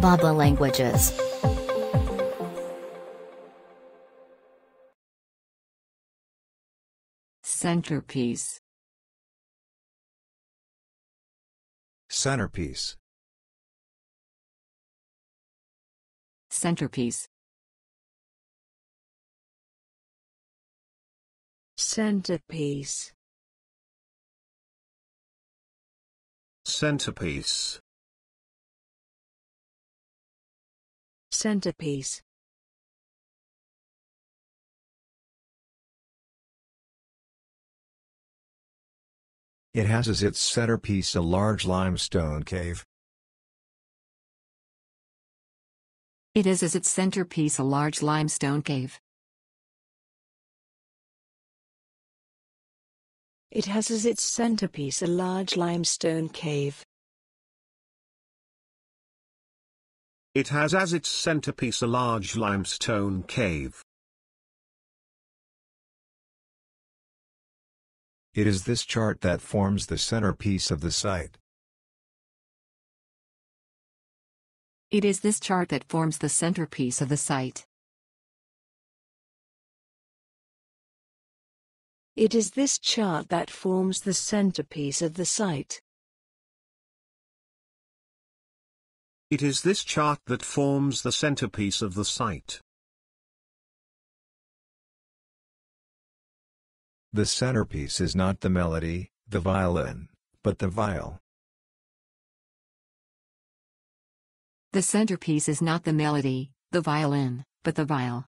bab.la languages. Centerpiece. Centerpiece. Centerpiece. Centerpiece. Centerpiece. Centerpiece. It has as its centerpiece a large limestone cave. It is as its centerpiece a large limestone cave. It has as its centerpiece a large limestone cave. It has as its centerpiece a large limestone cave. It is this chart that forms the centerpiece of the site. It is this chart that forms the centerpiece of the site. It is this chart that forms the centerpiece of the site. It is this chart that forms the centerpiece of the site. The centerpiece is not the melody, the violin, but the viol. The centerpiece is not the melody, the violin, but the viol.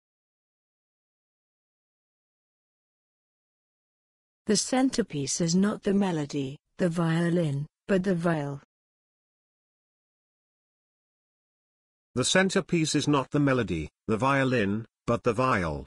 The centerpiece is not the melody, the violin, but the viol. The centerpiece is not the melody, the violin, but the viol.